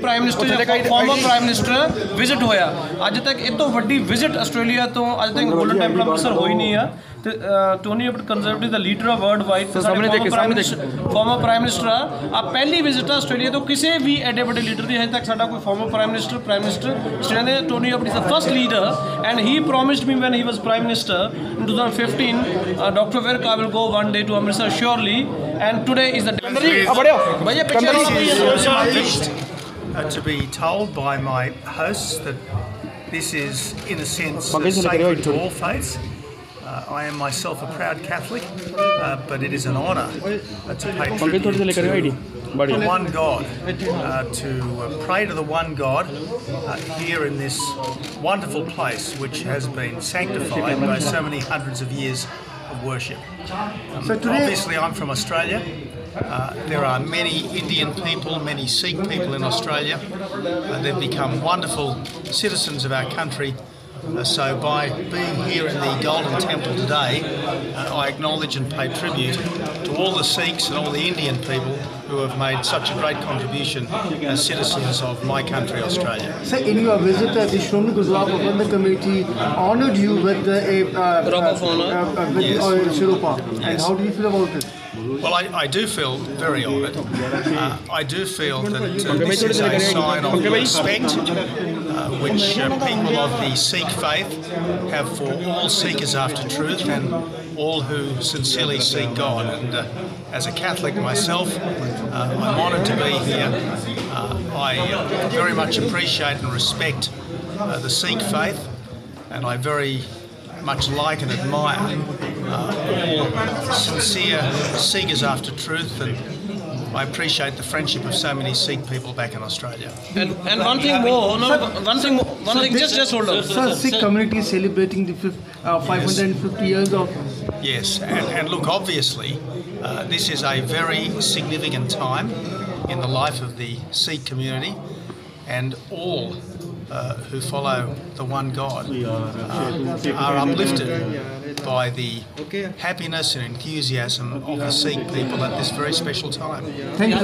Prime minister ਜਾਂ farmer prime minister visit ਹੋਇਆ ਅੱਜ ਤੱਕ ਇਹ ਤੋਂ ਵੱਡੀ ਵਿਜ਼ਿਟ ਆਸਟ੍ਰੇਲੀਆ ਤੋਂ ਅੱਜ ਤੱਕ ਗੋਲਡਨ ਟੈਂਪਲ ਅੰਮ੍ਰਿਤਸਰ ਹੋਈ ਨਹੀਂ ਆ ਤੇ ਅ, ਟੋਨੀ ਅਬਟ ਕੰਜ਼ਰਵੇਟਿਵ ਦਾ ਲੀਡਰ ਆ ਵਰਲਡ ਵਾਈਡ ਸਾਹਮਣੇ ਦੇਖ ਕੇ, ਸਾਹਮਣੇ ਫਾਰਮਰ ਪ੍ਰਾਈਮ ਮਿਨਿਸਟਰ ਆ ਆ ਪਹਿਲੀ ਵਿਜ਼ਿਟ ਆ ਆਸਟ੍ਰੇਲੀਆ ਤੋਂ ਕਿਸੇ ਵੀ ਐਡੇ ਵੱਡੇ ਲੀਡਰ ਦੀ ਹਜੇ ਤੱਕ ਸਾਡਾ ਕੋਈ former prime minister prime minister Australia ਦੇ Tony Abbott is the first leader and he promised me when he was prime minister in 2015 uh, dr virka will go one day to amritsar surely and today is the day भैया picture privileged uh, to be told by my hosts that this is, in a sense, uh, sacred to all faiths. Uh, I am myself a proud Catholic, uh, but it is an honour uh, to pay tribute to the one God, uh, to uh, pray to the one God uh, here in this wonderful place which has been sanctified by so many hundreds of years of worship. Um, obviously, I'm from Australia. Uh, there are many Indian people, many Sikh people in Australia. Uh, they've become wonderful citizens of our country. Uh, so, by being here in the Golden Temple today, uh, I acknowledge and pay tribute to all the Sikhs and all the Indian people who have made such a great contribution as citizens of my country, Australia. Sir, in your visit, uh, the Shromani Gurdwara Prabandhak Committee honored you with uh, a uh, Robe of honor. uh, uh, with Yes. uh, Shiropa. And Yes. how do you feel about it? Well, I, I do feel very honoured. Uh, I do feel that uh, this is a sign of respect uh, which uh, people of the Sikh faith have for all seekers after truth and all who sincerely seek God. And uh, as a Catholic myself, uh, I'm honoured to be here. Uh, I very much appreciate and respect uh, the Sikh faith, and I very much like and admire uh, all sincere seekers after truth and I appreciate the friendship of so many Sikh people back in Australia. and, and one thing more no, one thing more, one thing just just hold on Sir, Sikh community is celebrating the fif- uh, 550 years of Yes, and, and look, obviously, uh, this is a very significant time in the life of the Sikh community and all uh, who follow the one God uh, are uplifted by the happiness and enthusiasm of the Sikh people at this very special time. Thank you,